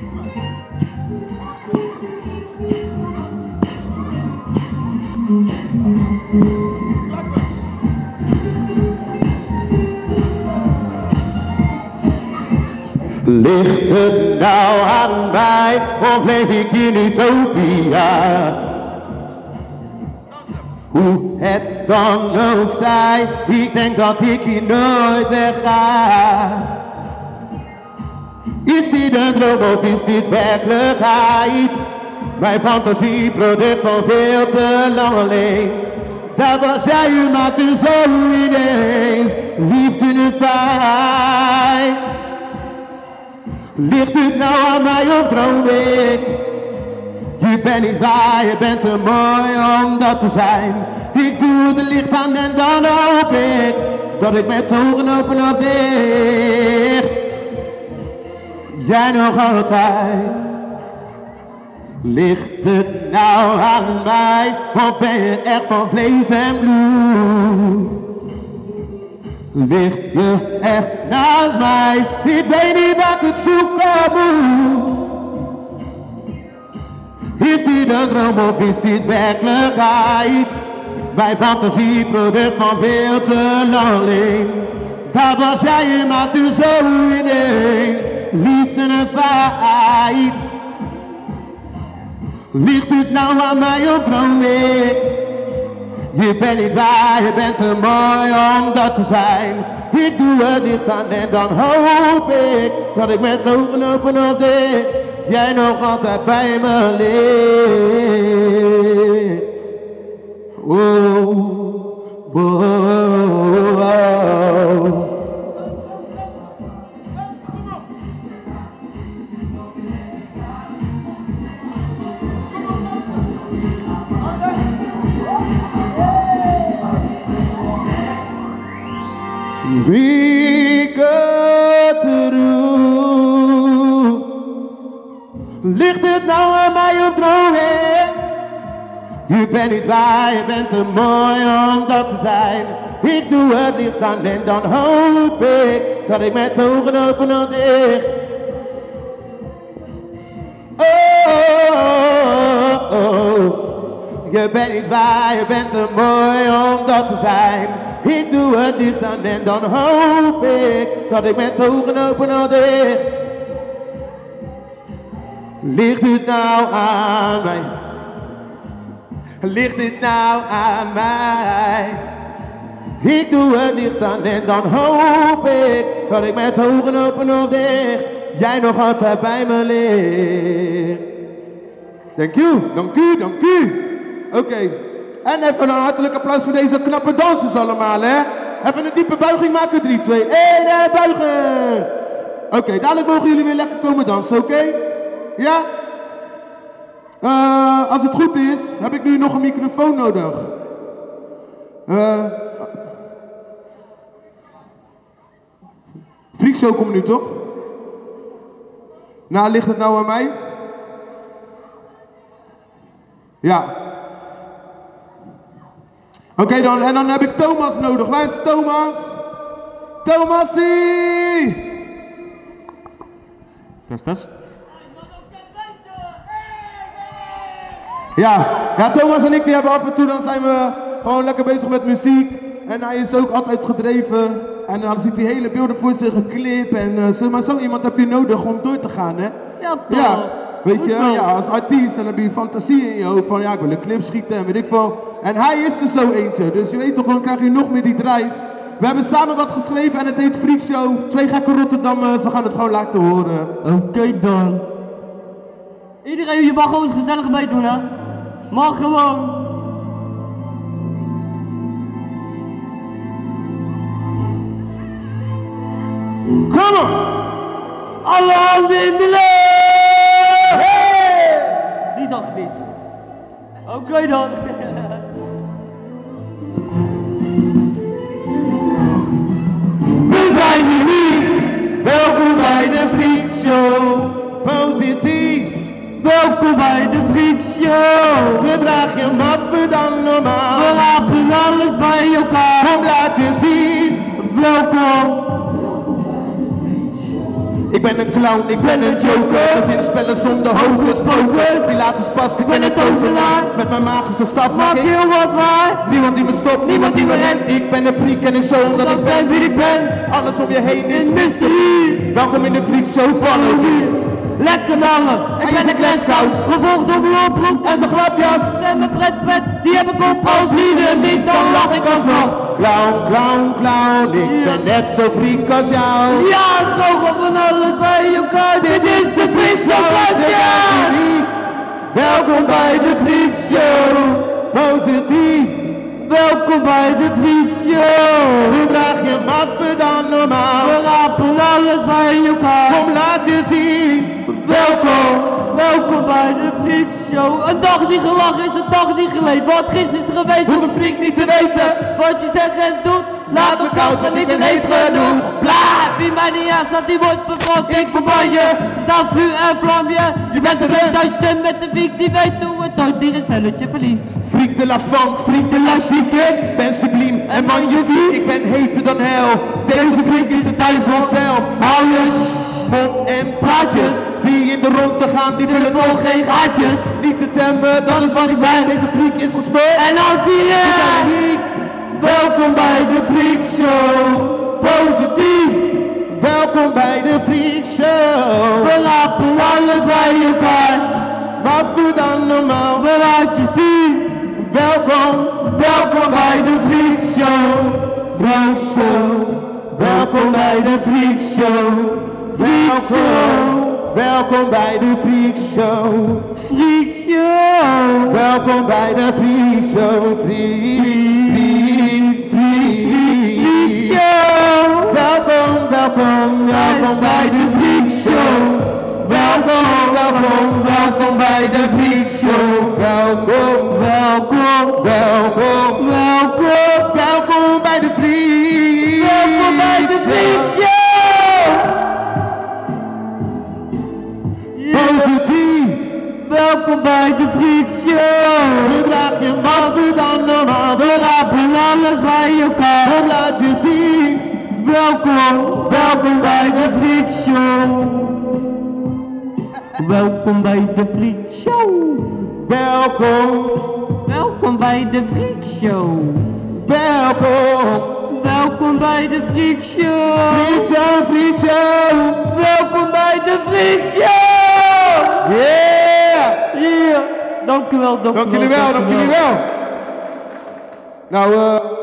Ligt het nou aan mij of leef ik in utopia? Hoe het dan ook zij, ik denk dat ik hier nooit wegga. Is dit een droom of is dit werkelijkheid? Mijn fantasie product van veel te lang alleen. Dat was jij, u maakte zo ineens liefde een feit. Ligt het nou aan mij of droom ik? Je bent niet waar, je bent te mooi om dat te zijn. Ik doe de licht aan en dan hoop ik dat ik met ogen open op dicht. Jij nog altijd. Ligt het nou aan mij of ben je echt van vlees en bloed? Lig je echt naast mij? Ik weet niet wat ik zoeken moet. Is dit een droom of is dit werkelijkheid? Mijn fantasie product van veel te lang. Dat was jij maakt u zo ineens. Ligt het nou aan mij of droom ik? Je bent niet waar, je bent te mooi om dat te zijn. Ik doe het dicht aan en dan hoop ik dat ik met ogen open op dit, jij nog altijd bij me ligt. Oh, oh, oh. Bikateru. Ligt het nou aan mij of droom? Je bent niet waar, je bent te mooi om dat te zijn. Ik doe het licht aan en dan hoop ik dat ik met ogen open en dicht. Oh, oh, oh. Je bent niet waar, je bent te mooi om dat te zijn. Ik doe het licht aan en dan hoop ik dat ik met ogen open en dicht. Ligt het nou aan mij? Ligt dit nou aan mij? Ik doe het licht aan en dan hoop ik dat ik met ogen open of dicht, jij nog altijd bij me ligt. Dank u, dank u, dank u. Oké, en even een hartelijk applaus voor deze knappe dansers allemaal, hè? Even een diepe buiging maken, 3, 2, 1, en buigen! Oké, dadelijk mogen jullie weer lekker komen dansen, oké? Ja? Eh, als het goed is, heb ik nu nog een microfoon nodig. Eh. Freakshow komt nu toch? Nou, ligt het nou aan mij? Ja. Oké dan, en dan heb ik Thomas nodig. Waar is Thomas? Thomasie! Test, test. Ja, ja, Thomas en ik die hebben af en toe, dan zijn we gewoon lekker bezig met muziek. En hij is ook altijd gedreven. En dan ziet hij hele beelden voor zich geklipt. En uh, zeg maar, zo iemand heb je nodig om door te gaan, hè? Ja, toch? Ja, weet je, ja, als artiest dan heb je fantasie in je hoofd van ja, ik wil een clip schieten en weet ik veel. En hij is er zo eentje, dus je weet toch, dan krijg je nog meer die drive. We hebben samen wat geschreven en het heet Freak Show. Twee gekke Rotterdammers, we gaan het gewoon laten horen. Oké dan. Iedereen, je mag gewoon gezellig meedoen, hè? Mag gewoon. Kom op! Alle handen in de lucht! Die is alsjeblieft. Oké dan. Welkom bij de Freak Show. gedraag je maffer dan normaal. We laten alles bij elkaar. Kom laat je zien, Welkom. Ik ben een clown, ik ben een joker. Dat in spellen zonder hocus pocus. Pilatus pas, ik ben een tovenaar. Met mijn magische staf maak ik heel wat waar. Niemand die me stopt, niemand die me rent. Ik ben een freak en ik zo omdat ik ben wie ik ben. Alles om je heen is mysterie. Welkom in de freak show, follow me. Lekker Hij is ben een kletskous. Gevolgd door mijn oproep. En zijn grapjas. En mijn pret pret. Die heb ik op. Als die er niet, dan lach ik alsnog. Clown, clown, clown. Ik ben net zo freak als jou. Ja, gogen van alles bij elkaar. Dit is de het jaar. Welkom bij de freak show. Positief. Welkom bij de Freak Show. Hoe draag je maffe Welkom, welkom bij de Freak Show. Een dag die gelachen is een dag die geleefd. Wat gisteren is geweest, Hoef een freak niet te weten. wat je zegt en doet. Laat me koud, want ik ben heet genoeg. Bla, wie mij niet aanstaat, die wordt vervrocht. Ik verban je. Staat vuur en vlam je. Je bent een reduisje met de freak die weet hoe het ooit het spelletje verliest. Freak de la funk, freak de la chic. Ik ben subliem en magnifiek. Ik ben heter dan hel. Deze freak is de duivel zelf. Hou je mond en praatjes. Die in de ronde gaan, die vullen vol geen gaatjes. Niet te temmen, dat is wat ik ben. Deze freak is gestoord. En al die. Welkom bij de Freak Show. Positief. Welkom bij de Freak Show. We rapen alles bij elkaar. Wat voor dan normaal? We laat je zien. Welkom, welkom bij de Freak Show. Freak Show. Welkom bij de Freak Show. Welkom, welkom bij de Freak Show. Freak Show. Welkom bij de Freak Show. Freak, freak, freak, freak Show. Welkom, welkom, welkom bij de Freak Show. Welkom, welkom, welkom bij de Freak Show. Welkom, welkom, welkom, welkom, welkom Welkom, welkom bij de Freak Show. Welkom bij de Freak Show. Welkom, Welkom bij de Freak Show. welkom. Welkom bij de Freak Show. Freak Show, Freak Show. Welkom bij de Freak Show. Yeah! Hier. Dank u wel, dank u wel. Dank jullie wel, dank jullie wel. Nou, eh.